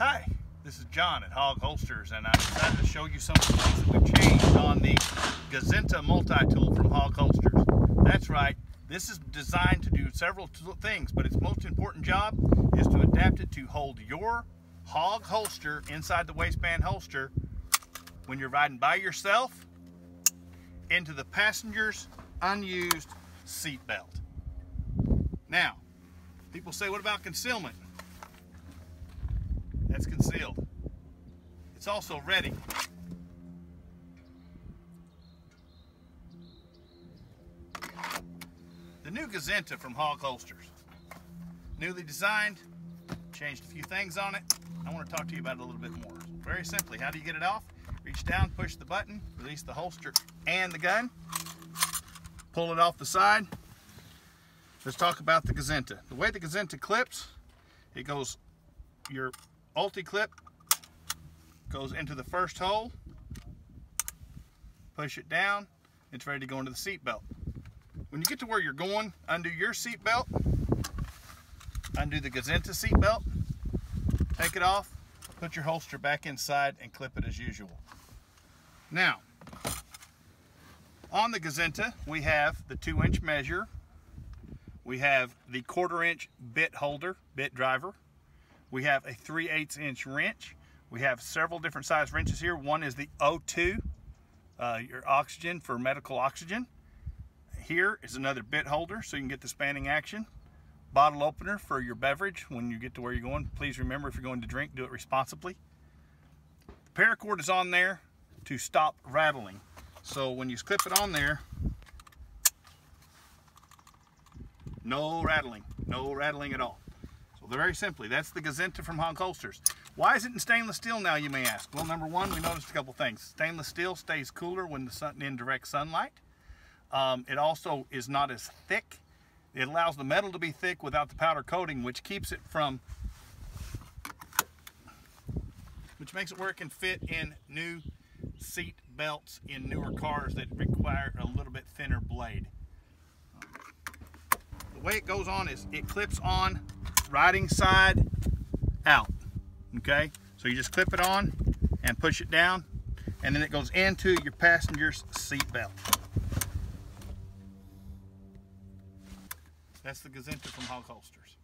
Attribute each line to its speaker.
Speaker 1: Hi, this is John at HAWG Holsters and I decided to show you some of the things that we've changed on the Gozenta multi-tool from HAWG Holsters. That's right, this is designed to do several things, but its most important job is to adapt it to hold your HAWG holster inside the waistband holster when you're riding by yourself into the passenger's unused seat belt. Now, people say, what about concealment? Concealed. It's also ready. The new Gozenta from HAWG Holsters. Newly designed, changed a few things on it. I want to talk to you about it a little bit more. Very simply, how do you get it off? Reach down, push the button, release the holster and the gun. Pull it off the side. Let's talk about the Gozenta. The way the Gozenta clips, it goes your ulti-clip goes into the first hole, push it down, it's ready to go into the seat belt. When you get to where you're going, undo your seat belt, undo the Gozenta seat belt, take it off, put your holster back inside and clip it as usual. Now, on the Gozenta, we have the two inch measure, we have the quarter inch bit holder, bit driver, we have a 3 8 inch wrench. We have several different size wrenches here. One is the O2, uh, your oxygen for medical oxygen. Here is another bit holder so you can get the spanning action. Bottle opener for your beverage when you get to where you're going. Please remember if you're going to drink, do it responsibly. The paracord is on there to stop rattling. So when you clip it on there, no rattling, no rattling at all very simply, that's the Gozenta from HAWG Holsters. Why is it in stainless steel now, you may ask? Well, number one, we noticed a couple things. Stainless steel stays cooler when the sun in direct sunlight. Um, it also is not as thick. It allows the metal to be thick without the powder coating, which keeps it from, which makes it where it can fit in new seat belts in newer cars that require a little bit thinner blade. The way it goes on is it clips on riding side out. Okay, so you just clip it on and push it down, and then it goes into your passenger's seat belt. That's the Gozenta from HAWG Holsters.